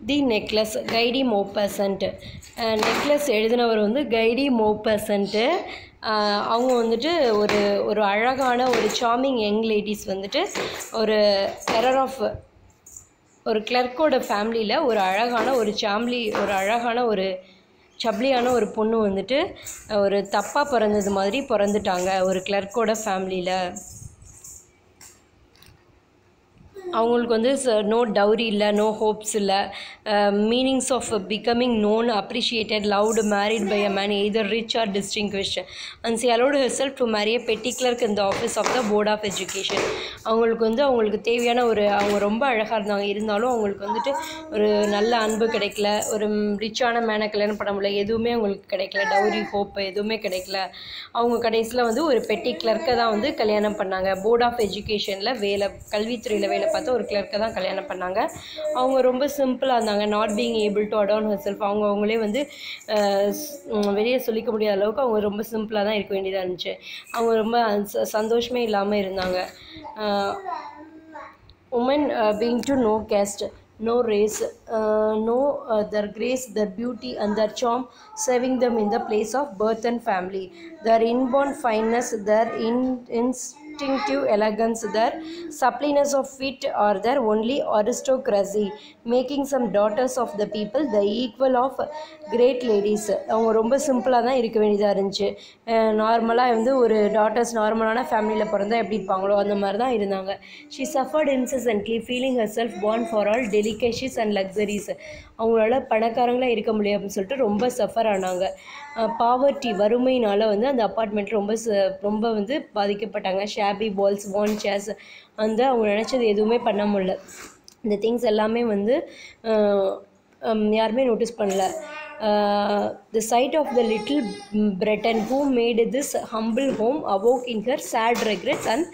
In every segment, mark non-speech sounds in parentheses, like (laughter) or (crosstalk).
தி necklace கைடி மோப்பசன்ட்டு necklace எழுதினவர் வந்து கைடி மோப்பசன்ட்டு அவங்க வந்துட்டு ஒரு ஒரு அழகான ஒரு சாமிங் யங் லேடிஸ் வந்துட்டு ஒரு எரர் ஆஃப் ஒரு கிளர்க்கோட ஃபேமிலியில் ஒரு அழகான ஒரு சாம்லி ஒரு அழகான ஒரு சப்ளியான ஒரு பொண்ணு வந்துட்டு ஒரு தப்பாக பிறந்தது மாதிரி பிறந்துட்டாங்க ஒரு கிளர்க்கோட ஃபேமிலியில் அவங்களுக்கு வந்து நோ டவுரி இல்லை நோ ஹோப்ஸ் இல்லை. Meanings of becoming known appreciated loved married by a man either rich or distinguished and she allowed herself to marry a petty clerk இந்த office of the board of education அவங்களுக்கு வந்து அவங்களுக்கு தேவையான ஒரு அவங்க ரொம்ப அழகாக இருந்தாங்க. இருந்தாலும் அவங்களுக்கு வந்துட்டு ஒரு நல்ல அன்பு கிடைக்கல. ஒரு ரிச்சான மேனை கல்யாணம் பண்ண முடியல. எதுவுமே அவங்களுக்கு கிடைக்கல. டவுரி ஹோப் எதுவுமே கிடைக்கல. அவங்க கடைசியில் வந்து ஒரு பெட்டி கிளர்க்கை தான் வந்து கல்யாணம் பண்ணாங்க. போர்ட் ஆஃப் எஜுகேஷனில் வேலை கல்வித்துறையில் வேலை பார்த்து ஒரு கிளர்க்கை தான் கல்யாணம் பண்ணாங்க. அவங்க ரொம்ப சிம்பிளாக இருந்தாங்க. Not being able to adorn herself அவங்க அவங்களே வந்து வெளியே சொல்லிக்க முடியாத அளவுக்கு அவங்க ரொம்ப சிம்பிளாக தான் இருக்க வேண்டியதாக இருந்துச்சு. அவங்க ரொம்ப ச- சந்தோஷமே இல்லாமல் இருந்தாங்க. Woman being to no caste no race uh, no uh, their grace their beauty and their charm serving them in the place of birth and family. Their inborn fineness their in, distinctive elegance there, suppliness of feet are there only aristocracy making some daughters of the people the equal of great ladies. அவங்க ரொம்ப சிம்பிளாக தான் இருக்க வேண்டியதாக இருந்துச்சு. நார்மலாக வந்து ஒரு டாட்டர்ஸ் நார்மலான ஃபேமிலியில் பிறந்தால் எப்படி இருப்பாங்களோ அந்த மாதிரி தான் இருந்தாங்க. She suffered incessantly feeling herself born for all delicacies and luxuries அவங்களால பணக்காரங்களாக இருக்க முடியும் அப்படின்னு சொல்லிட்டு ரொம்ப சஃபர் ஆனாங்க. பாவர்ட்டி வறுமையினால் வந்து அந்த அப்பார்ட்மெண்ட் ரொம்ப ரொம்ப வந்து பாதிக்கப்பட்டாங்க ஷேபி பால்ஸ் வான் சேர்ஸ் வந்து அவங்க நினச்சது எதுவுமே பண்ண முடியல இந்த திங்ஸ் எல்லாமே வந்து யாருமே நோட்டீஸ் பண்ணல the sight of the little Breton who made this humble home awoke in her sad regrets and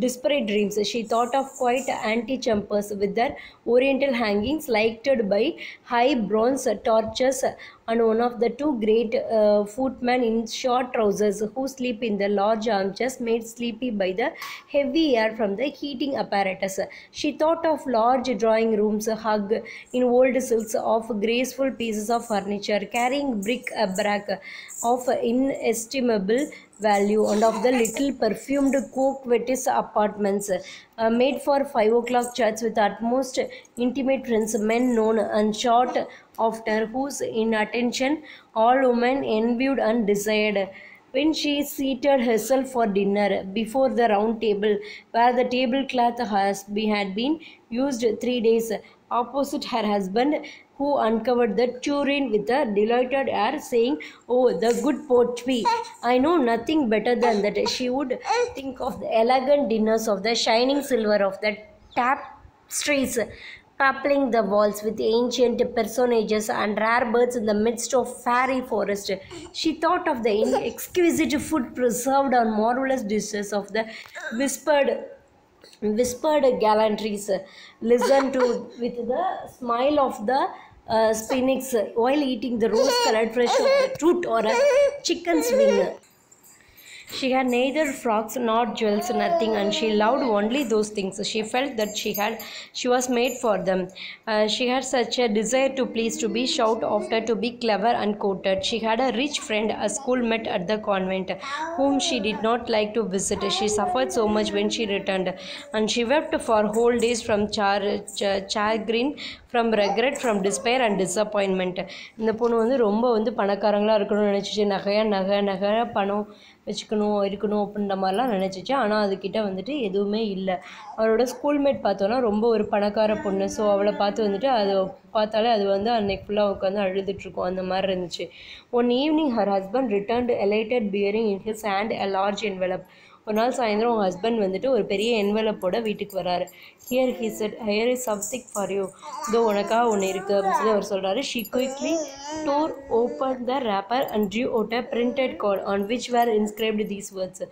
desperate dreams she thought of quite anti-chambers with their oriental hangings lighted by high bronze torches and one of the two great uh, footmen in short trousers who sleep in the large armchairs made sleepy by the heavy air from the heating apparatus. She thought of large drawing rooms hung in old silks of graceful pieces of furniture carrying bric-a-brac of inestimable value and of the little perfumed coquettish apartments uh, made for five o'clock chats with utmost intimate friends, men known and short after whose inattention all women envied and desired. When she seated herself for dinner before the round table, where the tablecloth had been used three days, opposite her husband, who uncovered the tureen with a delighted air, saying, Oh, the good poetry! I know nothing better than that. She would think of the elegant dinners of the shining silver of the tapestries peopling the walls with ancient personages and rare birds in the midst of fairy forest. She thought of the (laughs) exquisite food preserved on marvelous dishes of the whispered whispered gallantries listened to with the smile of the uh, spinix while eating the rose colored flesh of the (laughs) truth or a chicken's wing. She had neither frocks nor jewels, nothing, and she loved only those things. She felt that she had, she was made for them. Uh, she had such a desire to please, to be shout after, to be clever and courted. She had a rich friend, a schoolmate at the convent, whom she did not like to visit. She suffered so much when she returned, and she wept for whole days from char, char, chagrin, from regret, from despair and disappointment. இந்த பொண்ணு வந்து ரொம்ப வந்து பணக்காரங்களாக இருக்கணும்னு நினச்சிச்சு நகையாக நகை நகை பணம் வச்சுக்கணும் இருக்கணும் அப்படின்ற மாதிரிலாம் நினச்சிச்சு. ஆனால் அதுக்கிட்ட வந்துட்டு எதுவுமே இல்லை. அவளோட ஸ்கூல்மேட் பார்த்தோன்னா ரொம்ப ஒரு பணக்கார பொண்ணு. ஸோ அவளை பார்த்து வந்துட்டு அது பார்த்தாலே அது வந்து அன்னைக்கு ஃபுல்லாக உட்காந்து அழுதுட்ருக்கும் அந்த மாதிரி இருந்துச்சு. One evening her husband returned elated bearing in his hand a large envelope ஒரு நாள் சாயந்தரம் உங்கள் ஹஸ்பண்ட் வந்துட்டு ஒரு பெரிய என்வெலப்போட வீட்டுக்கு வராரு. Here he said here is something for you இதோ உனக்காக ஒன்று இருக்குது அப்படின்னு சொல்லி அவர் சொல்கிறாரு she quickly tore open the wrapper and drew out a printed card on which were inscribed these words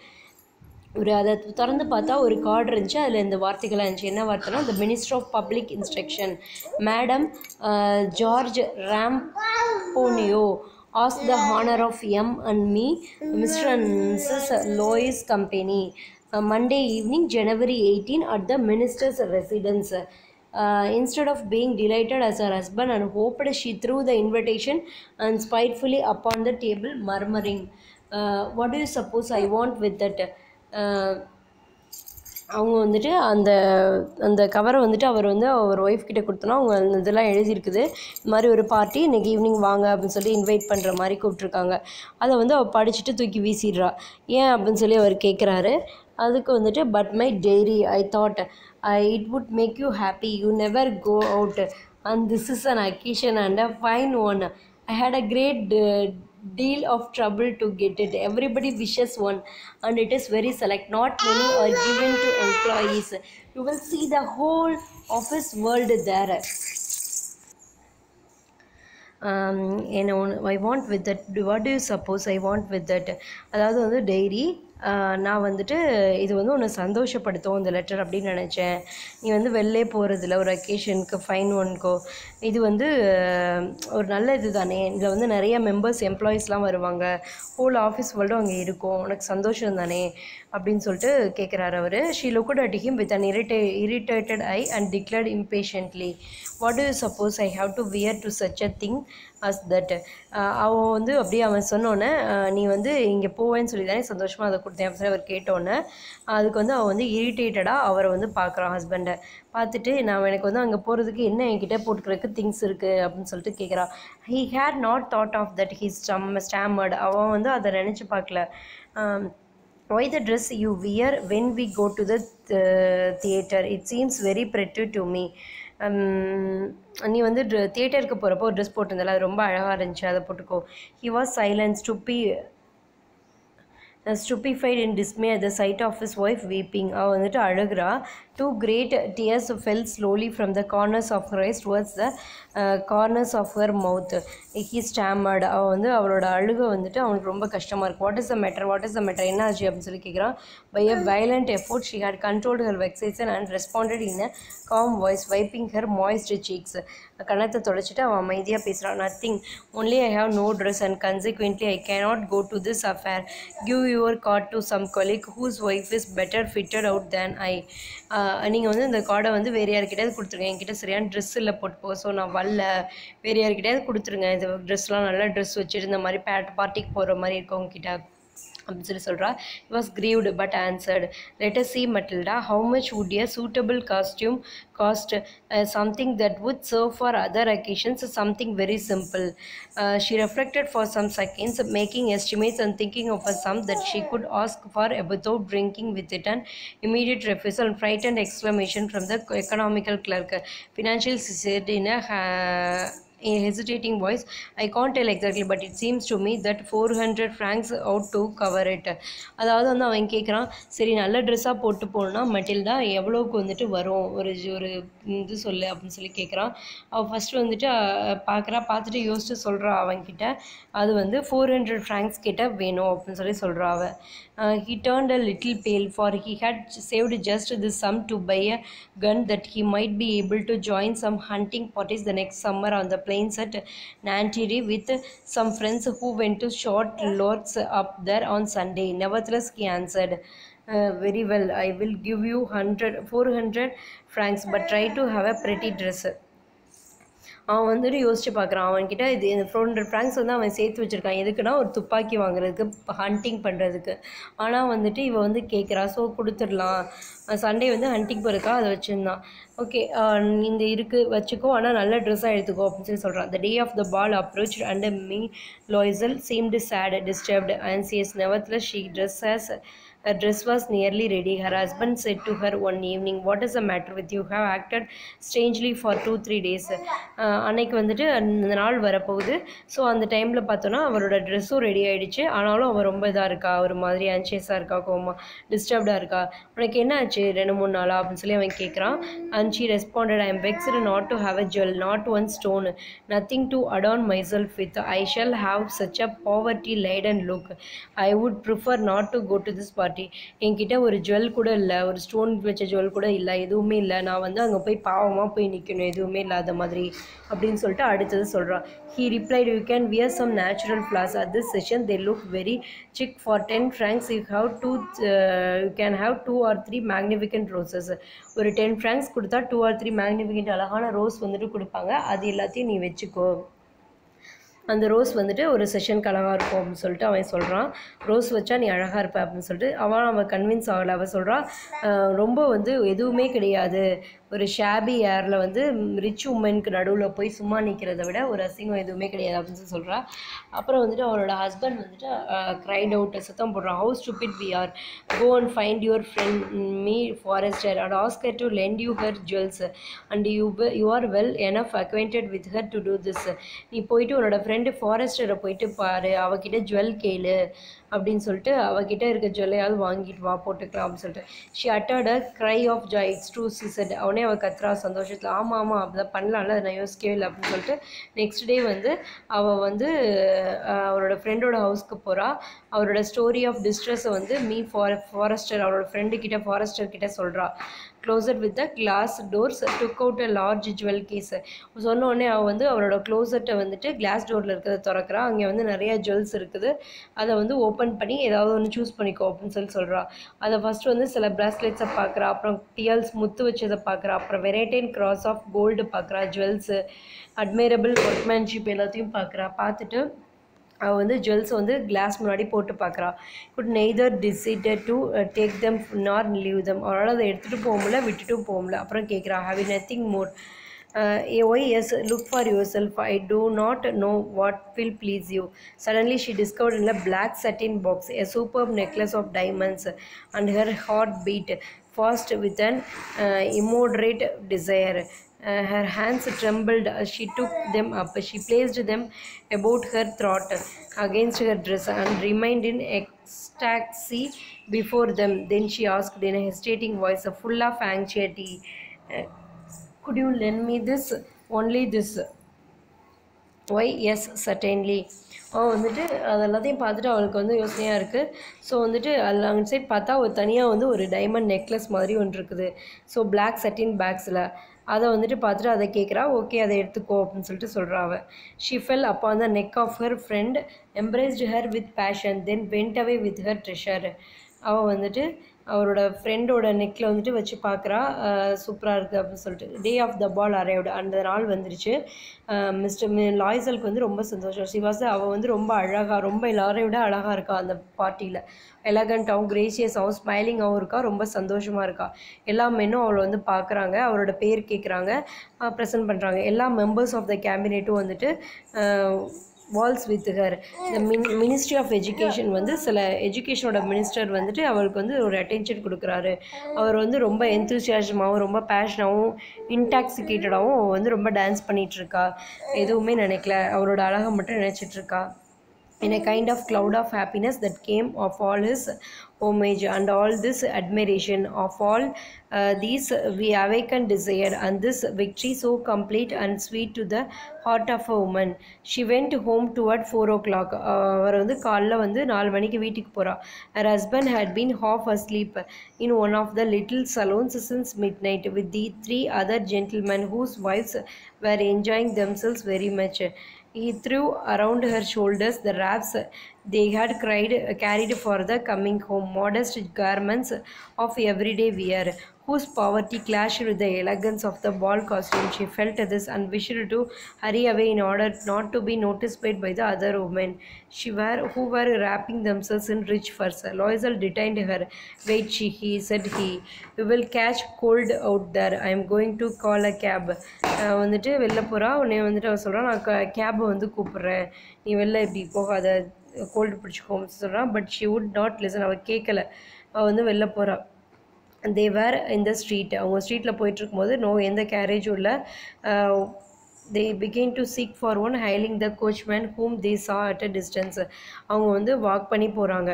ஒரு அதை திறந்து பார்த்தா ஒரு கார்டு இருந்துச்சு. அதில் இந்த வார்த்தைகளாக இருந்துச்சு. என்ன வார்த்தைனா the minister of public instruction madame George ask the honor of M and me, Mr. and Mrs. Lois Company, uh, Monday evening, January 18, at the minister's residence. Uh, instead of being delighted as her husband and hoped, she threw the invitation and spitefully upon the table, murmuring, uh, What do you suppose I want with that? அவங்க வந்துட்டு அந்த அந்த கவரை வந்துட்டு அவர் வந்து அவர் wife கிட்ட கொடுத்தோன்னா அவங்க அந்த இதெல்லாம் எழுதியிருக்குது. இந்த மாதிரி ஒரு பார்ட்டி இன்னைக்கு ஈவினிங் வாங்க அப்படின்னு சொல்லி இன்வைட் பண்ணுற மாதிரி கூப்பிட்ருக்காங்க அதை வந்து அவள் படிச்சுட்டு தூக்கி வீசிடுறா. ஏன் அப்படின்னு சொல்லி அவர் கேட்குறாரு அதுக்கு வந்துட்டு but my dearie I thought I it would make you happy you never go out and this is an occasion and a fine one I had a great deal of trouble to get it everybody wishes one and it is very select not many are given to employees you will see the whole office world there um, என்ன ஒன்று I want with that what do you suppose I want with that அதாவது வந்து diary நான் வந்துட்டு இது வந்து உன்னை சந்தோஷப்படுத்தும் இந்த லெட்டர் அப்படின்னு நினச்சேன். நீ வந்து வெளிலே போகிறதில்ல ஒரு அக்கேஷனுக்கு ஃபைன் ஒன்க்கோ இது வந்து ஒரு நல்ல இது தானே இதில் வந்து நிறைய மெம்பர்ஸ் எம்ப்ளாயீஸ்லாம் வருவாங்க. ஹோல் ஆஃபீஸ் வேர்ல்டும் அங்கே இருக்கும். உனக்கு சந்தோஷம் தானே? அப்படின்னு சொல்லிட்டு கேட்குறாரு அவர். She looked at him with an இரிட்டே irritated eye and declared impatiently what do you suppose I have to wear to such a thing as that அவன் வந்து அப்படியே அவன் சொன்னோன்னே நீ வந்து இங்கே போவேன்னு சொல்லி தானே சந்தோஷமாக அதை கொடுத்தேன். அப்படின்னு சொல்லி அவர் கேட்டோன்னே அதுக்கு வந்து அவன் வந்து இரிட்டேட்டடாக அவரை வந்து பார்க்குறான் ஹஸ்பண்டை பார்த்துட்டு நான் எனக்கு வந்து அங்கே போகிறதுக்கு என்ன என்கிட்ட போட்டுக்கிறதுக்கு திங்ஸ் இருக்குது அப்படின்னு சொல்லிட்டு கேட்குறான் he had not thought of that he stem stammered அவன் வந்து அதை நினச்சி பார்க்கல. Why the dress you wear when we go to the theatre it seems very seems to me நீ வந்து தியேட்டருக்கு போகிறப்போ ஒரு ட்ரெஸ் போட்டிருந்தால அது ரொம்ப அழகாக இருந்துச்சு அதை போட்டுக்கோ. He was silence ஸ்டுப்பி stupefied in dismay the sight of his wife weeping wife அவள் வந்துட்டு அழுகிறா. Two great tears fell slowly from the corners of her eyes towards corners of her mouth he stammered அவள் வந்து அவளோட அழுகை வந்துட்டு அவனுக்கு ரொம்ப கஷ்டமாக இருக்கும் what is the matter what is the matter என்ன ஆச்சு அப்படின்னு சொல்லி கேட்குறான் by a violent effort she had control her vexation and responded in a calm voice wiping her moist cheeks கணத்தை தொலைச்சிட்டு அவன் அமைதியாக பேசுகிறான் nothing only I have no dress and consequently I cannot go to this affair give your card to some colleague whose wife is better fitted out than I நீங்கள் வந்து இந்த கார்டை வந்து வேறு யார்கிட்டயாவது கொடுத்துருங்க. என்கிட்ட சரியான ட்ரெஸ் இல்லை போட்டு ஸோ நான் வரல. வேறு யார்கிட்டயாவது கொடுத்துருங்க. இந்த ட்ரெஸ்லாம் நல்லா ட்ரெஸ் வச்சுட்டு இந்த மாதிரி பேட் பார்ட்டிக்கு போகிற மாதிரி இருக்கவங்க கிட்ட அப்படின்னு சொல்லி சொல்கிறா he was grieved but answered let us see matilda how much would a suitable costume cost uh, something that would serve for other occasions something very simple uh, she reflected for some seconds making estimates and thinking of a sum that she could ask for without drinking with it an immediate refusal and frightened exclamation from the in hesitating voice. I can't tell exactly but it seems to me that 400 francs out to cover it. அதாவது வந்து அவன் கேட்குறான் சரி நல்ல ட்ரெஸ்ஸாக போட்டு போகணுன்னா Matilda எவ்வளோக்கு வந்துட்டு வரும்? ஒரு ஒரு இது சொல்லு அப்படின்னு சொல்லி கேட்குறான் அவள் ஃபஸ்ட்டு வந்துட்டு பார்க்குறா பார்த்துட்டு யோசிச்சு சொல்கிறா அவன்கிட்ட. அது வந்து ஃபோர் ஹண்ட்ரட் ஃப்ராங்க்ஸ் கிட்ட வேணும் அப்படின்னு சொல்லி சொல்கிறா அவள் he turned a little pale for he had saved just this sum to buy a gun that he might be able to join some hunting parties the next summer on the plains at Nanterre with some friends who went to short loads up there on Sunday. Nevertheless, he answered, "Uh, Very well, I will give you 100, 400 francs, but try to have a pretty dress. அவன் வந்துட்டு யோசிச்சு பார்க்குறான் அவன்கிட்ட இது இந்த four hundred francs வந்து அவன் சேர்த்து வச்சுருக்கான். எதுக்குன்னா ஒரு துப்பாக்கி வாங்குறதுக்கு ஹண்டிங் பண்ணுறதுக்கு ஆனால் வந்துட்டு இவன் வந்து கேட்குறா ஸோ கொடுத்துடலாம். சண்டே வந்து ஹண்டிங் போகிறதுக்கா அதை வச்சுருந்தான். ஓகே இந்த இருக்குது வச்சுக்கோ. ஆனால் நல்ல ட்ரெஸ்ஸாக எடுத்துக்கோ அப்படின்னு சொல்லி சொல்கிறான் the day of the ball approach and me me seemed seemed disturbed and she S she she dresses her dress was nearly ready. Her husband said to her one evening what is the matter with you? Have acted strangely for two three days? Uh, அன்னைக்கு வந்துட்டு அந்த நாள் வரப்போகுது. So அந்த டைமில் பார்த்தோன்னா அவரோட ட்ரெஸ்ஸும் ரெடி ஆகிடுச்சு ஆனாலும் அவள் ரொம்ப இதாக இருக்கா? ஒரு மாதிரி ஆன்ஷியஸாக இருக்கா? கோமா டிஸ்டர்ப்டாக இருக்கா? உனக்கு என்ன ஆச்சு ரெண்டு மூணு நாளா? அப்படின்னு சொல்லி அவன் கேட்குறான் and she responded I am vexed not to have a jewel not one stone nothing to adorn myself with I shall have such a poverty light and look I would prefer not to go to this party party என்கிட்ட ஒரு jewel கூட இல்லை ஒரு stone வச்ச jewel கூட இல்லை எதுவுமே இல்லை. நான் வந்து அங்கே போய் பாவமாக போய் நிற்கணும் எதுவுமே இல்லாத மாதிரி அப்படின்னு சொல்லிட்டு அடுத்தது சொல்கிறான் he replied you can wear some natural flowers at this season they look very chic for ten francs you have two you can have two or three magnificent roses ஒரு டென் ஃப்ராங்க்ஸ் கொடுத்தா two or three magnificent அழகான rose வந்துட்டு கொடுப்பாங்க. அது எல்லாத்தையும் நீ வச்சுக்கோ. அந்த ரோஸ் வந்துட்டு ஒரு செஷனுக்கு அழகாக இருக்கும் அப்படின்னு சொல்லிட்டு அவன் சொல்கிறான் ரோஸ் வச்சா நீ அழகாக இருப்ப அப்படின்னு சொல்லிட்டு அவன் அவன் கன்வின்ஸ் ஆகலை. அவள் சொல்கிறான் ரொம்ப வந்து எதுவுமே கிடையாது. ஒரு ஷாபி ஏரில் வந்து ரிச் உமனுக்கு நடுவில் போய் சும்மா நிற்கிறத விட ஒரு அசிங்கம் எதுவுமே கிடையாது அப்படின்னு சொல்லி சொல்கிறா அப்புறம் வந்துட்டு அவரோட ஹஸ்பண்ட் வந்துட்டு க்ரைட் அவுட்டை சுத்தம் போடுறான். How stupid we are go and find your friend me Forestier and ask her to lend you her jewels and you you are well enough acquainted with her to do this நீ போயிட்டு உன்னோட friend ஃபாரஸ்டரை போயிட்டு பாரு. அவகிட்ட jewel கேளு. அப்படின்னு சொல்லிட்டு அவகிட்ட இருக்க ஜுவல்லையாவது வாங்கிட்டு வா போட்டுக்கலாம் அப்படின்னு சொல்லிட்டு. She uttered a cry of joy it's true சீசட் அவனே அவள் கத்துறா சந்தோஷத்தில். ஆமாம் ஆமாம் அப்படிதான் பண்ணலாம்ல அதை நான் யோசிக்கவே இல்லை அப்படின்னு சொல்லிட்டு நெக்ஸ்ட் டே வந்து அவள் வந்து அவரோட ஃப்ரெண்டோட ஹவுஸ்க்கு போகிறா அவரோட ஸ்டோரி ஆஃப் டிஸ்ட்ரெஸ்ஸை வந்து மீ ஃபார் ஃபாரஸ்டர் அவரோட ஃப்ரெண்டு கிட்ட ஃபாரஸ்டர் கிட்ட சொல்கிறா closer with the glass doors took out a large jewel case சொன்ன உடனே அவள் வந்து அவரோட க்ளோசட்டை வந்துட்டு கிளாஸ் டோரில் இருக்கிறத திறக்கிறா. அங்கே வந்து நிறையா ஜுவல்ஸ் இருக்குது. அதை வந்து ஓப்பன் பண்ணி ஏதாவது ஒன்று சூஸ் பண்ணிக்கோ அப்படின்னு சொல்லி சொல்கிறா அதை ஃபஸ்ட்டு வந்து சில ப்ராஸ்லெட்ஸை பார்க்குறா அப்புறம் டியல்ஸ் முத்து வச்சதை பார்க்குறா அப்புறம் வெரைட்டின் கிராஸ் ஆஃப் கோல்டு பார்க்குறா ஜுவல்ஸு அட்மைரபிள் ஒர்க்மேன்ஷிப் எல்லாத்தையும் பார்க்குறா பார்த்துட்டு அவள் வந்து ஜுவல்ஸ் வந்து கிளாஸ் முன்னாடி போட்டு பார்க்குறா could neither decided to take them nor leave them அவளால் அதை எடுத்துகிட்டு போக முடியல விட்டுட்டும் போக முடியல. அப்புறம் கேட்குறா have nothing more why yes look for yourself I do not know what will please you suddenly she discovered in black satin box a super necklace of diamonds and her heart beat fast with an uh, desire. Uh, her hands trembled as she took them up. She placed them about her throat against her dress and remained in ecstasy before them. Then she asked in a hesitating voice, full of anxiety, uh, Could you lend me this? Only this. Why, yes, certainly. அவன் வந்துட்டு அது எல்லாத்தையும் பார்த்துட்டு அவளுக்கு வந்து யோசனையாக இருக்குது so வந்துட்டு அதில் அவங்க சைட் பார்த்தா ஒரு தனியாக வந்து ஒரு டைமண்ட் நெக்லஸ் மாதிரி ஒன்று இருக்குது. ஸோ பிளாக் சட்டின் பேக்ஸில் அதை வந்துட்டு பார்த்துட்டு அதை கேட்குறா ஓகே அதை எடுத்துக்கோ அப்படின்னு சொல்லிட்டு சொல்கிறா அவள் ஷி அப்போ அந்த neck of her friend embraced her with passion then went away with her treasure அவள் வந்துட்டு அவரோட ஃப்ரெண்டோட நெக்கில் வந்துட்டு வச்சு பார்க்குறா. சூப்பராக இருக்குது அப்படின்னு சொல்லிட்டு. டே ஆஃப் த பால் அரைவ்டு அந்த நாள் வந்துருச்சு. மிஸ்டர் லாய்சலுக்கு வந்து ரொம்ப சந்தோஷம். சிவாஸ் அவள் வந்து ரொம்ப அழகாக ரொம்ப எல்லாரையும் விட அழகாக இருக்கா அந்த பார்ட்டியில் எலகண்ட்டாகவும் கிரேசியஸாகவும் ஸ்மைலிங்காகவும் இருக்கா. ரொம்ப சந்தோஷமாக இருக்கா. எல்லா மென்னும் அவளை வந்து பார்க்குறாங்க. அவரோட பேர் கேட்குறாங்க ப்ரெசென்ட் பண்ணுறாங்க எல்லா மெம்பர்ஸ் ஆஃப் த கேபினெட்டும் வந்துட்டு வால்ஸ் வித் ஹர் இந்த மின் மினிஸ்ட்ரி ஆஃப் எஜுகேஷன் வந்து சில எஜுகேஷனோட மினிஸ்டர் வந்துட்டு அவருக்கு வந்து ஒரு அட்டென்ஷன் கொடுக்குறாரு. அவர் வந்து ரொம்ப எந்தூசியாசமாகவும் ரொம்ப பேஷனாகவும் இன்டாக்சிகேட்டடாகவும் வந்து ரொம்ப டான்ஸ் பண்ணிகிட்ருக்கா எதுவுமே நினைக்கல. அவரோட அழகை மட்டும் நினச்சிட்ருக்கா in a kind of cloud of happiness that came of all his homage and all this admiration of all uh, these we awakened desire and this victory so complete and sweet to the heart of a woman she went home toward four o'clock அவர் வந்து காலைல வந்து நாலு மணிக்கு வீட்டுக்கு போகிறா her husband had been half asleep in one of the little saloons since midnight with the three other gentlemen whose wives were enjoying themselves very much he threw around her shoulders the wraps they had cried, carried for the coming home, modest garments of everyday wear, whose poverty clashed with the elegance of the ball costume. She felt this and wished to hurry away in order not to be noticed by the other women she were, who were wrapping themselves in rich furs. Loisel detained her. Wait, she, he said he. We will catch cold out there. I am going to call a cab. அஹ் வந்துட்டு வெளில போகிறா உடனே வந்துட்டு அவன் சொல்கிறான் நான் கேபை வந்து கூப்பிட்றேன் நீ வெளில இப்படி போகாத கோல்டு பிடிச்சிக்கோன்னு சொல்கிறான் but she would not listen அவள் கேட்கல அவள் வந்து வெளில போகிறா தே வேர் இந்த ஸ்ட்ரீட் அவங்க ஸ்ட்ரீட்டில் போயிட்டுருக்கும்போது நோ எந்த கேரேஜும் இல்லை. They began to seek for one hailing the coachmen whom they saw at a distance அவங்க வந்து வாக் பண்ணி போகிறாங்க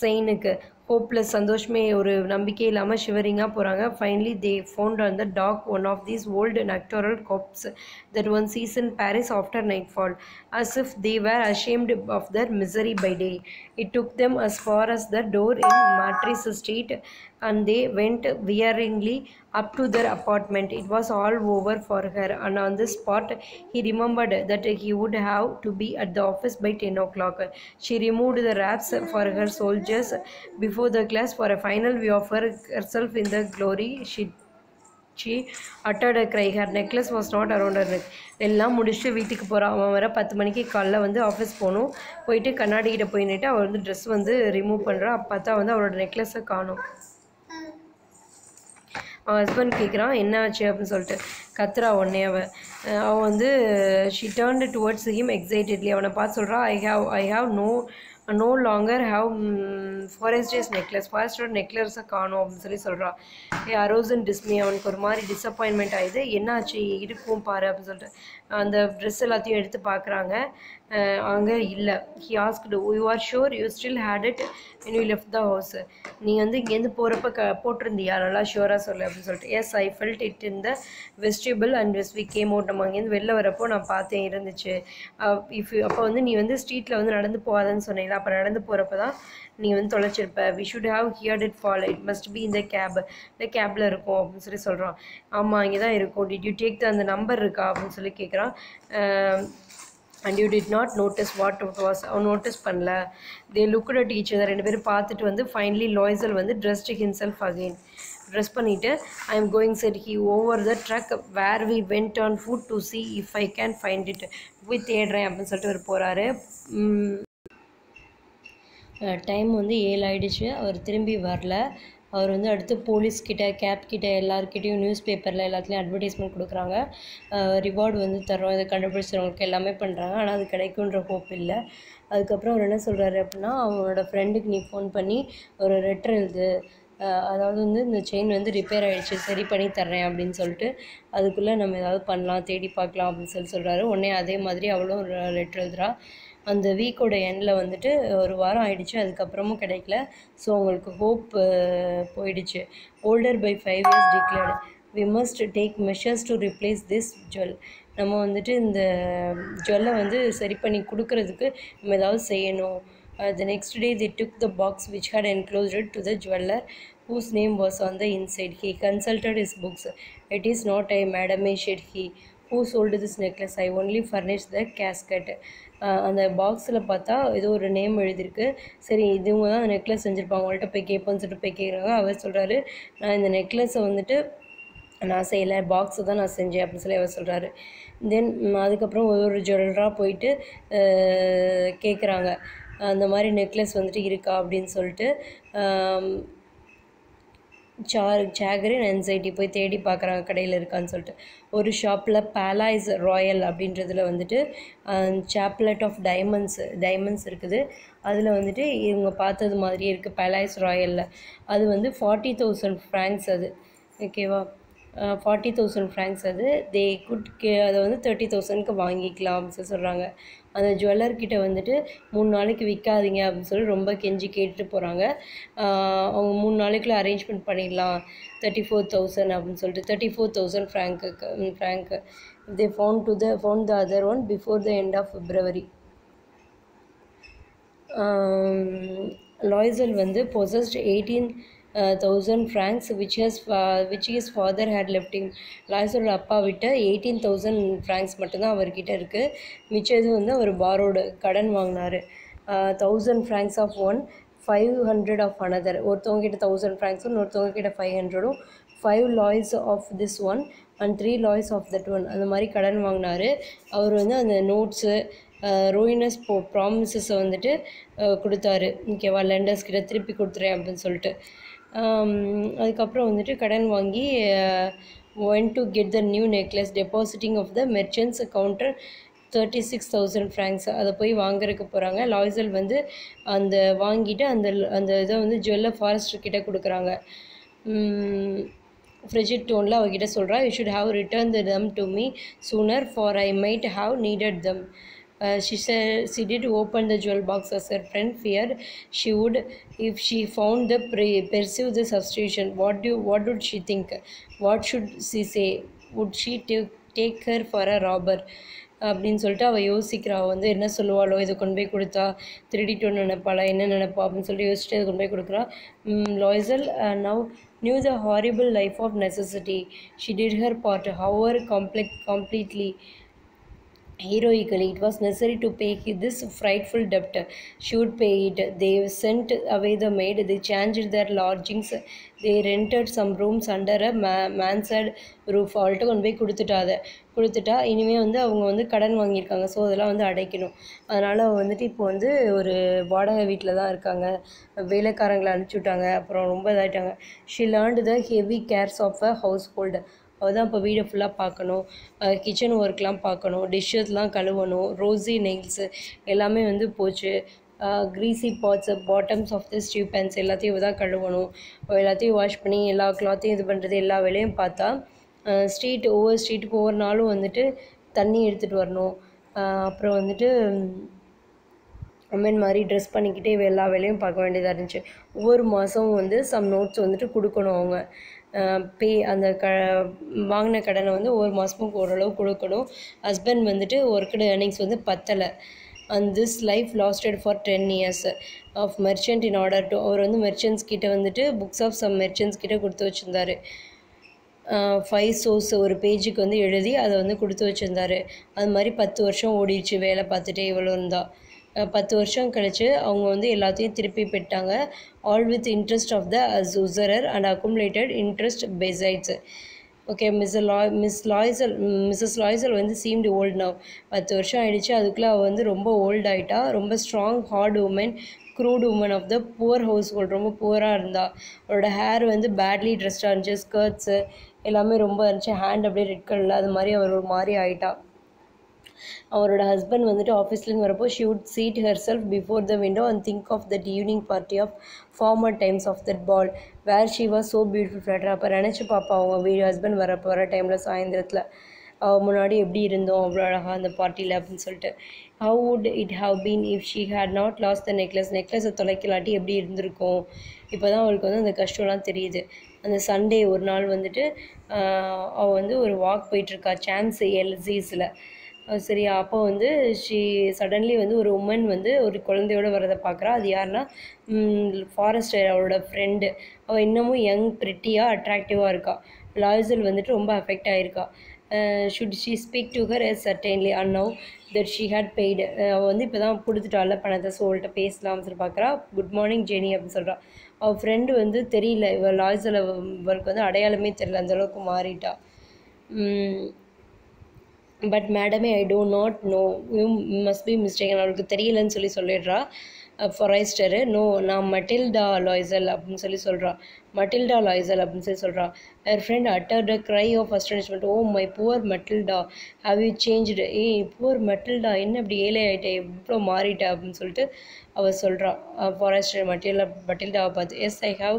செயினுக்கு ஹோப்லெஸ் சந்தோஷமே ஒரு நம்பிக்கை இல்லாமல் ஷிவரிங்காக போகிறாங்க finally they found on the dog one of these old nocturnal cops that one season Paris Paris after nightfall as if they were ashamed of their misery by day it took them as far as the door in Matrice street and they went wearingly up to their apartment. It was all over for her, and on this spot he remembered that he would have to be at the office by 10 o'clock. She removed the wraps for her soldiers before the class for a final view of her, herself in the glory she she uttered a cry her necklace was not around her neck எல்லாம் முடிச்சுட்டு வீட்டுக்கு போகிறான் அவன் வர பத்து மணிக்கு காலைல வந்து ஆஃபீஸ் போகணும் போயிட்டு கண்ணாடி கிட்ட போய் நின்னுட்டு அவள் வந்து ட்ரெஸ் வந்து ரிமூவ் பண்ணுறா அப்போ பார்த்தா வந்து அவளோட நெக்லஸை காணும் அவன் ஹஸ்பண்ட் கேட்குறான் என்ன ஆச்சு? அப்படின்னு சொல்லிட்டு. கத்துறா உடனே அவன். அவன் வந்து she turned towards him excitedly அவனை பார்த்து சொல்கிறான் I have I have no no longer have Forestier's necklace ஃபாரஸ்டோட நெக்லஸை காணும் அப்படின்னு சொல்லி சொல்கிறான் ஏ அரோசன் டிஸ்மி அவனுக்கு ஒரு மாதிரி டிசப்பாயின்மெண்ட் ஆகுது என்னாச்சு இருக்கும் பாரு அப்படின்னு சொல்லிட்டு. அந்த ட்ரெஸ் எல்லாத்தையும் எடுத்து பார்க்குறாங்க அங்கே இல்லை. He asked you are sure you still had it and you left the house நீ வந்து இங்கேருந்து போகிறப்ப க போட்டிருந்தியா? நல்லா ஷூராக சொல்லு அப்படின்னு சொல்லிட்டு. Yes I felt it in the vestibule and as we came out நம்ம அங்கேருந்து வெளில வரப்போ நான் பார்த்தேன் இருந்துச்சு. Uh, இஃப் அப்போ வந்து நீ வந்து ஸ்ட்ரீட்டில் வந்து நடந்து போகாதன்னு சொன்னீங்களா அப்போ நடந்து போகிறப்ப தான் நீ வந்து தொலைச்சிருப்ப. We should have heard it fall it must be இந்த கேப் இந்த கேபில் இருக்கும் அப்படின்னு சொல்லி சொல்கிறான் ஆமாம் இங்கே தான் இருக்கும். டிட் யூ டேக் த அந்த நம்பர் இருக்கா? அப்படின்னு சொல்லி கேட்குறான் and you did not notice what it was அவன் நோட்டீஸ் பண்ணல. தே லுக் அட் டீச் ரெண்டு பேரும் பார்த்துட்டு வந்து ஃபைனலி லாய்சல் வந்து ட்ரெஸ்ட் ஹிம்செல்ஃப் அகெயின் ட்ரெஸ் பண்ணிவிட்டு I am going said he over the track where we went on foot to see if I can find it போய் தேடுறேன் அப்படின்னு சொல்லிட்டு அவர் போகிறாரு டைம் வந்து ஏழு ஆயிடுச்சு அவர் திரும்பி வரல. அவர் வந்து அடுத்து போலீஸ்கிட்ட கேப் கிட்ட எல்லாருக்கிட்டையும் நியூஸ் பேப்பரில் எல்லாத்துலேயும் அட்வர்டைஸ்மெண்ட் கொடுக்குறாங்க. ரிவார்டு வந்து தரோம் இதை கண்டுபிடிச்சவங்களுக்கு எல்லாமே பண்ணுறாங்க ஆனால் அது கிடைக்குன்ற ஹோப் இல்லை. அதுக்கப்புறம் அவர் என்ன சொல்கிறாரு அப்படின்னா அவனோட ஃப்ரெண்டுக்கு நீ ஃபோன் பண்ணி ஒரு லெட்டர் எழுது. அதாவது வந்து இந்த செயின் வந்து ரிப்பேர் ஆகிடுச்சு சரி பண்ணி தர்றேன் அப்படின்னு சொல்லிட்டு அதுக்குள்ளே நம்ம ஏதாவது பண்ணலாம் தேடி பார்க்கலாம் அப்படின்னு சொல்லி சொல்கிறாரு உடனே அதே மாதிரி அவளும் ஒரு லெட்டர் எழுதுறா. அந்த வீக்கோட எண்டில் வந்துட்டு ஒரு வாரம் ஆயிடுச்சு அதுக்கப்புறமும் கிடைக்கல. ஸோ அவங்களுக்கு ஹோப் போயிடுச்சு. Older by five years declared we must take measures to replace this jewel நம்ம வந்துட்டு இந்த ஜுவல்லை வந்து சரி பண்ணி கொடுக்கறதுக்கு நம்ம ஏதாவது செய்யணும். The next day they took the box which had enclosed it to the jeweler whose name was on the inside. He consulted his books. It is not I, madam, said he. Who sold this necklace? I only furnished the casket. Uh, அந்த பாக்ஸில் பார்த்தா ஏதோ ஒரு name எழுதியிருக்கு சரி இதுவங்க தான் அந்த necklace செஞ்சுருப்பாங்க அவங்கள்ட்ட போய் கேட்போன்னு சொல்லிட்டு போய் கேட்குறாங்க அவர் சொல்கிறாரு நான் இந்த நெக்லஸை வந்துட்டு நான் செய்யலை பாக்ஸை தான் நான் செஞ்சேன் அப்படின்னு சொல்லி அவர் சொல்கிறாரு தென் அதுக்கப்புறம் ஒரு ஒரு ஜுவல்லராக போயிட்டு கேட்குறாங்க அந்த மாதிரி நெக்லஸ் வந்துட்டு இருக்கா அப்படின்னு சொல்லிட்டு சா சார் ஜாகரின் anxiety போய் தேடி பார்க்குறாங்க கடையில் இருக்கான்னு சொல்லிட்டு. ஒரு ஷாப்பில் பேலாய்ஸ் ராயல் அப்படின்றதுல வந்துட்டு சாப்லெட் ஆஃப் டைமண்ட்ஸ் டைமண்ட்ஸ் இருக்குது. அதில் வந்துட்டு இவங்க பார்த்தது மாதிரியே இருக்குது பேலாய்ஸ் ராயலில் அது வந்து ஃபார்ட்டி தௌசண்ட் ஃப்ராங்க்ஸ் அது. ஓகேவா ஃபார்ட்டி தௌசண்ட் ஃப்ராங்க்ஸ் அது. தே குட் கே அதை வந்து தேர்ட்டி தௌசண்ட்க்கு வாங்கிக்கலாம் அப்படின்னு சொல்கிறாங்க அந்த ஜுவல்லர்கிட்ட வந்துட்டு மூணு நாளைக்கு விற்காதீங்க அப்படின்னு சொல்லி ரொம்ப கெஞ்சி கேட்டுட்டு போகிறாங்க அவங்க மூணு நாளைக்குள்ள அரேஞ்ச்மெண்ட் பண்ணிடலாம். தேர்ட்டி ஃபோர் தௌசண்ட் அப்படின்னு சொல்லிட்டு thirty four thousand franc franc they phone to the found the other one before the end of February Loisel வந்து possessed eighteen thousand francs which has which his father had left him. அப்பா விட்ட eighteen thousand francs மட்டும்தான் அவர்கிட்ட இருக்குது மிச்சது வந்து அவர் பாரோடு கடன் வாங்கினார். Thousand francs of one five hundred of another ஒருத்தவங்க கிட்ட தௌசண்ட் ஃப்ராங்க்ஸும் இன்னொருத்தவங்ககிட்ட five ஹண்ட்ரடும் five louis of this one and three louis of that one அந்த மாதிரி கடன் வாங்கினார். அவர் வந்து அந்த நோட்ஸு ரோயினஸ் போ ப்ராமிசஸை வந்துட்டு கொடுத்தாரு. ஓகேவா லெண்டர்ஸ் கிட்ட திருப்பி கொடுத்துறேன் அப்படின்னு சொல்லிட்டு. அதுக்கப்புறம் வந்துட்டு கடன் வாங்கி one to get the new necklace depositing of the merchant's counter thirty six thousand francs அதை போய் வாங்குறதுக்கு போகிறாங்க லாய்சல் வந்து அந்த வாங்கிட்டு அந்த அந்த இதை வந்து ஜுவல்ல ஃபாரஸ்டர் கிட்டே கொடுக்குறாங்க. ஃப்ரிஜிட் டோனில் அவகிட்ட சொல்கிறா you should have return the them to me sooner for I might have needed them Uh, she said she did open the jewel box as her friend feared she would if she found the pre- pursue the substitution. What do what would she think? What should she say? Would she take take her for a robber? அப்படின்னு சொல்லிட்டு அவள் யோசிக்கிறா அவள் வந்து என்ன சொல்லுவாளோ இதை கொண்டு போய் கொடுத்தா திருடிட்டோன்னு நினைப்பாளா என்ன நினைப்பா அப்படின்னு சொல்லிட்டு யோசிச்சுட்டு இதை கொண்டு போய் கொடுக்குறா Loisel now knew the horrible life of necessity. She did her part, however complex, completely heroically. It was necessary to pay he this frightful debt. She would pay it. They sent away the maid. They changed their lodgings. They rented some rooms under a ma- mansard roof. அவள்கிட்ட கொண்டு போய் கொடுத்துட்டா அதை கொடுத்துட்டா இனிமேல் வந்து அவங்க வந்து கடன் வாங்கியிருக்காங்க ஸோ அதெல்லாம் வந்து அடைக்கணும் அதனால் வந்துட்டு இப்போ வந்து ஒரு வாடகை வீட்டில் தான் இருக்காங்க வேலைக்காரங்களை அனுப்பிச்சி விட்டாங்க அப்புறம் ரொம்ப இதாகிட்டாங்க she learned the heavy cares of a household அவள் தான் இப்போ வீடை ஃபுல்லாக பார்க்கணும். கிச்சன் ஒர்க்லாம் பார்க்கணும். டிஷ்ஷஸ்லாம் கழுவணும். ரோஸி நெயில்ஸு எல்லாமே வந்து போச்சு. Greasy pots bottoms of the stewpans எல்லாத்தையும் தான் கழுவணும். எல்லாத்தையும் வாஷ் பண்ணி எல்லா கிளாத்தையும் இது பண்ணுறது எல்லா வேலையும் பார்த்தா ஸ்ட்ரீட் ஒவ்வொரு ஸ்ட்ரீட்டுக்கு ஒவ்வொரு நாளும் வந்துட்டு தண்ணி எடுத்துகிட்டு வரணும். அப்புறம் வந்துட்டு அம்மன் மாதிரி ட்ரெஸ் பண்ணிக்கிட்டே எல்லா வேலையும் பார்க்க வேண்டியதாக இருந்துச்சு. ஒவ்வொரு மாதமும் வந்து சம் நோட்ஸ் வந்துட்டு கொடுக்கணும் அவங்க. பே அந்த க வாங்கின கடனை வந்து ஒவ்வொரு மாதமும் ஓரளவு கொடுக்கணும். ஹஸ்பண்ட் வந்துட்டு ஒர்க்கடு ஏர்னிங்ஸ் வந்து பத்தலை. And this life lasted for ten years of merchant in order to அவர் வந்து மெர்ச்சன்ட்ஸ் கிட்ட வந்துட்டு புக்ஸ் ஆஃப் சம் மெர்ச்சன்ஸ் கிட்ட கொடுத்து வச்சுருந்தாரு. ஃபைவ் சோர்ஸ் ஒரு பேஜுக்கு வந்து எழுதி அதை வந்து கொடுத்து வச்சுருந்தாரு. அது மாதிரி பத்து வருஷம் ஓடிடுச்சு வேலை பார்த்துட்டே இவ்வளோ இருந்தால் பத்து வருஷம் கழிச்சு அவங்க வந்து எல்லாத்தையும் திருப்பி பெற்றாங்க. All with interest of the usurer and accumulated interest besides okay Miss Loi Miss Loisel Mrs Loisel வந்து சீம்டு ஓல்ட் நவ் பத்து வருஷம் ஆயிடுச்சு. அதுக்குள்ளே அவள் வந்து ரொம்ப ஓல்ட் ஆகிட்டா ரொம்ப strong hard woman crude woman of the poor household ரொம்ப புவராக இருந்தா. அவளோட ஹேர் வந்து பேட்லி ட்ரெஸ்டாக இருந்துச்சு. ஸ்கர்ட்ஸு எல்லாமே ரொம்ப இருந்துச்சு. ஹேண்ட் அப்படியே ரெட் கலரில் அது மாதிரி அவர் ஒரு மாதிரி ஆகிட்டா அவரோட ஹஸ்பண்ட் வந்துட்டு ஆஃபீஸ்லேருந்து வரப்போ she would seat herself before the window and think of that evening party of former times of that ball where she was so beautiful flutter அப்போ நினச்சி பார்ப்பா அவங்க வீடு ஹஸ்பண்ட் வரப்போ வர டைமில் சாயந்தரத்தில் அவள் முன்னாடி எப்படி இருந்தோம் அவ்வளோ அழகாக அந்த பார்ட்டியில் அப்படின்னு சொல்லிட்டு. How would it have been if she had not lost the necklace நெக்லஸை தொலைக்கலாட்டி எப்படி இருந்திருக்கும்? இப்போ தான் அவளுக்கு வந்து அந்த கஷ்டம்லாம் தெரியுது. அந்த சண்டே ஒரு நாள் வந்துட்டு அவள் வந்து ஒரு வாக் போயிட்டுருக்கா சான்ஸ் எல்சிஸில் சரியா அப்போ வந்து ஷீ சடன்லி வந்து ஒரு உமன் வந்து ஒரு குழந்தையோட வரதை பார்க்குறா அது யாருன்னா ஃபாரஸ்டர் அவளோட ஃப்ரெண்டு அவள் இன்னமும் யங் ப்ரிட்டியாக அட்ராக்டிவாக இருக்கா. லாய்சல் வந்துட்டு ரொம்ப affect ஆகிருக்கா should she speak to her yes certainly and now that she had paid அவள் வந்து இப்போ தான் கொடுத்துட்டால பணத்தை ஸோ அவள்கிட்ட பேசலாம்னு சொல்லி பார்க்குறா குட் மார்னிங் ஜெனி அப்படின்னு சொல்கிறா அவள் ஃப்ரெண்டு வந்து தெரியல. இவள் லாய்ஸில் இவளுக்கு வந்து அடையாளமே தெரியல. அந்த அளவுக்கு மாறிட்டா. But மேடமே I don't not know you must be mistake அவளுக்கு தெரியலன்னு சொல்லி சொல்லிடுறா. ஃபொரைஸ்டரு நோ நான் மட்டில்டா லாய்சல் அப்படின்னு சொல்லி சொல்கிறா மட்டில்டா லாய்சல் அப்படின்னு சொல்லி சொல்கிறான் her friend utter the cry of astonishment oh my poor Mathilde how you changed eh poor Mathilde என்ன இப்படி ஏழை ஆகிட்டே இவ்வளோ மாறிட்ட? அப்படின்னு சொல்லிட்டு அவள் சொல்கிறான் ஃபாரஸ்டர் மட்டில்டா மட்டில்டாவை பார்த்து yes I have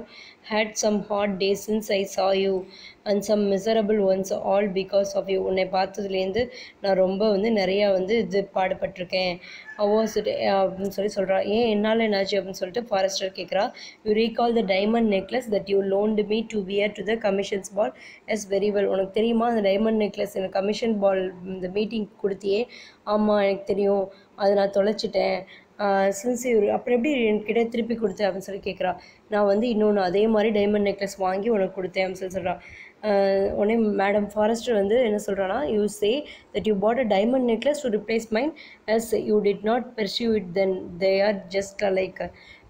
had some hard days since I saw you and some miserable ones all because of you உன்னை பார்த்ததுலேருந்து நான் ரொம்ப வந்து நிறையா வந்து இது பாடுபட்டிருக்கேன். வாஸ் அப்படின்னு சொல்லி சொல்கிறான் ஏன் என்னால் என்னாச்சு? அப்படின்னு சொல்லிட்டு ஃபாரஸ்டர் கேட்குறா you recall the diamond necklace the that you loaned me to wear to the commissions ball yes very well உனக்கு தெரியுமா? அந்த டைமண்ட் நெக்லஸ் எனக்கு கமிஷன் பால் இந்த மீட்டிங் கொடுத்தியே. ஆமாம் எனக்கு தெரியும். அதை நான் தொலைச்சிட்டேன். சின்ஸ் அப்புறம் எப்படி என்கிட்ட திருப்பி கொடுத்தேன் அப்படின்னு சொல்லி கேட்குறா நான் வந்து இன்னொன்று அதே மாதிரி டைமண்ட் நெக்லஸ் வாங்கி உனக்கு கொடுத்தேன் அப்படின்னு சொல்லி சொல்கிறா உடனே மேடம் ஃபாரஸ்டர் வந்து என்ன சொல்கிறான்னா you say that you bought a diamond necklace to replace mine yes you did not perceive it then they are just like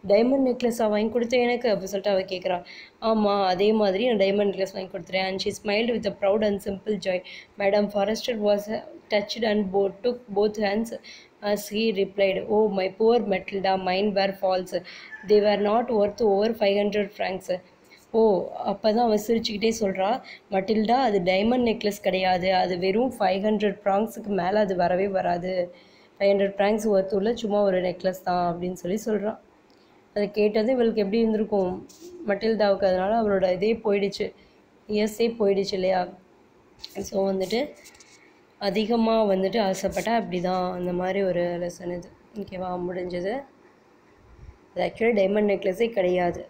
diamond நெக்லஸாக வாங்கி கொடுத்தேன் எனக்கு. அப்படின்னு சொல்லிட்டு அவள் கேட்குறா ஆமாம் அதே மாதிரி நான் டைமண்ட் நெக்லஸ் வாங்கி கொடுத்துறேன் and she smiled with a proud and simple joy madame Forestier was touched and போ took both hands as he replied, Oh, my poor Matilda, mine were false. They were not worth over 500 francs. ஓ அப்போ தான் அவன் சிரிச்சுக்கிட்டே சொல்கிறா Matilda அது diamond necklace கிடையாது. அது வெறும் ஃபைவ் ஹண்ட்ரட் ப்ராங்ஸுக்கு மேலே அது வரவே வராது. ஃபைவ் ஹண்ட்ரட் ப்ராங்ஸ் ஒர்த்து சும்மா ஒரு நெக்லஸ் தான் அப்படின்னு சொல்லி சொல்கிறான் அதை கேட்டது இவளுக்கு எப்படி இருந்திருக்கும்? மட்டில்தாவுக்கு அதனால் அவளோட இதே போயிடுச்சு. இயர்ஸே போயிடுச்சு இல்லையா? ஸோ வந்துட்டு அதிகமாக வந்துட்டு ஆசைப்பட்டா அப்படி தான் அந்த மாதிரி ஒரு லெசன் இது. ஓகேவா முடிஞ்சது. அது ஆக்சுவலி டைமண்ட் நெக்லஸே கிடையாது.